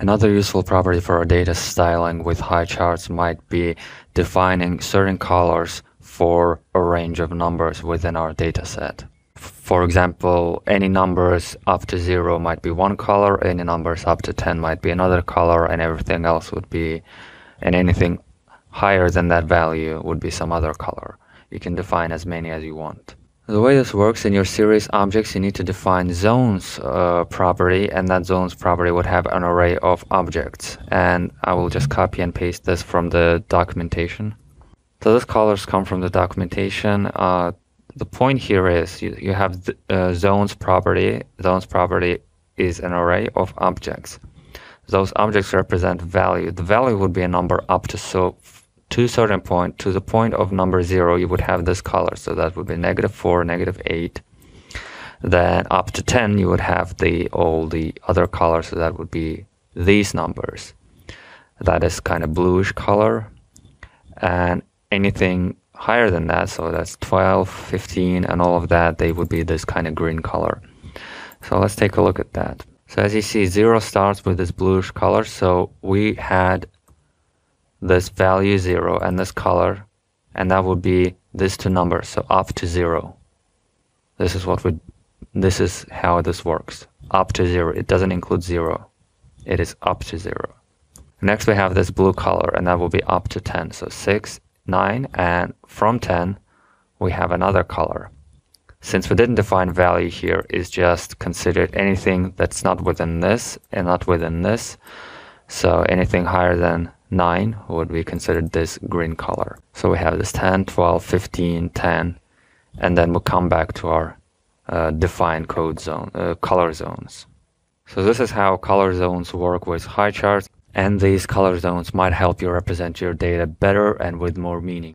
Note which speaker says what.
Speaker 1: Another useful property for our data styling with Highcharts might be defining certain colors for a range of numbers within our data set. For example, any numbers up to zero might be one color, any numbers up to 10 might be another color, and everything else would be, and anything higher than that value would be some other color. You can define as many as you want. The way this works in your series objects, you need to define zones uh, property, and that zones property would have an array of objects. And I will just copy and paste this from the documentation. So those colors come from the documentation. Uh, the point here is you, you have uh, zones property. Zones property is an array of objects. Those objects represent value. The value would be a number up to so to certain point, to the point of number zero, you would have this color. So that would be negative four, negative eight. Then up to 10, you would have the all the other colors. So that would be these numbers. That is kind of bluish color. And anything higher than that, so that's 12, 15, and all of that, they would be this kind of green color. So let's take a look at that. So as you see, zero starts with this bluish color. So we had this value 0 and this color and that would be this two numbers so up to 0 this is what we this is how this works. Up to 0 it doesn't include 0 it is up to 0 next we have this blue color and that will be up to 10 so 6 9 and from 10 we have another color. Since we didn't define value here is just considered anything that's not within this and not within this. So anything higher than 9 would be considered this green color. So we have this 10, 12, 15, 10, and then we'll come back to our uh, defined code zone, uh, color zones. So this is how color zones work with Highcharts, and these color zones might help you represent your data better and with more meaning.